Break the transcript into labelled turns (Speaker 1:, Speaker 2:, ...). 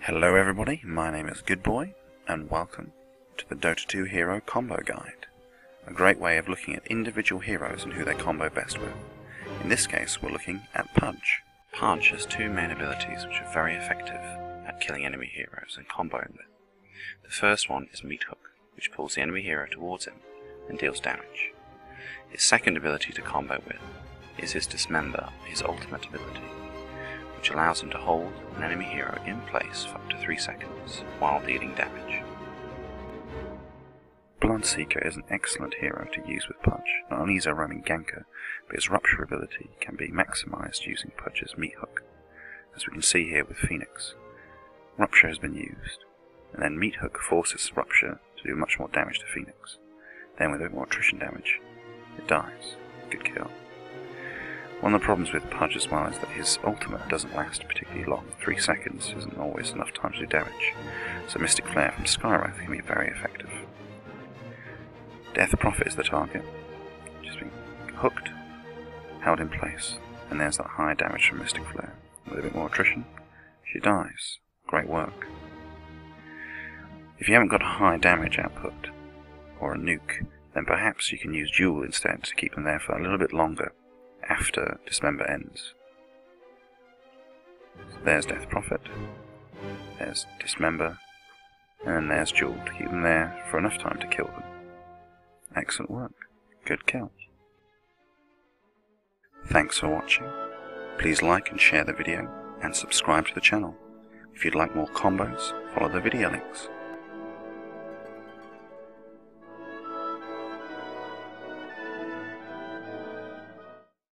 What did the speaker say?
Speaker 1: Hello everybody, my name is Goodboy, and welcome to the Dota 2 Hero Combo Guide. A great way of looking at individual heroes and who they combo best with. In this case, we're looking at Pudge. Pudge has two main abilities which are very effective at killing enemy heroes and comboing with. The first one is Meat Hook, which pulls the enemy hero towards him and deals damage. His second ability to combo with is his Dismember, his ultimate ability, which allows him to hold an enemy hero in place for up to 3 seconds while dealing damage. Bloodseeker is an excellent hero to use with Pudge. Not only is a roaming ganker, but his Rupture ability can be maximised using Pudge's Meat Hook, as we can see here with Phoenix. Rupture has been used, and then Meat Hook forces Rupture to do much more damage to Phoenix. Then with a bit more attrition damage, it dies. Good kill. One of the problems with Pudge as well is that his ultimate doesn't last particularly long. Three seconds isn't always enough time to do damage, so Mystic Flare from Skywrath can be very effective. Death Prophet is the target. Just been hooked, held in place, and there's that high damage from Mystic Flare. With a bit more attrition, she dies. Great work. If you haven't got a high damage output, or a nuke, then perhaps you can use Duel instead to keep them there for a little bit longer after Dismember ends. So there's Death Prophet, there's Dismember, and then there's Duel to keep them there for enough time to kill them. Excellent work. Good kill. Thanks for watching. Please like and share the video, and subscribe to the channel. If you'd like more combos, follow the video links.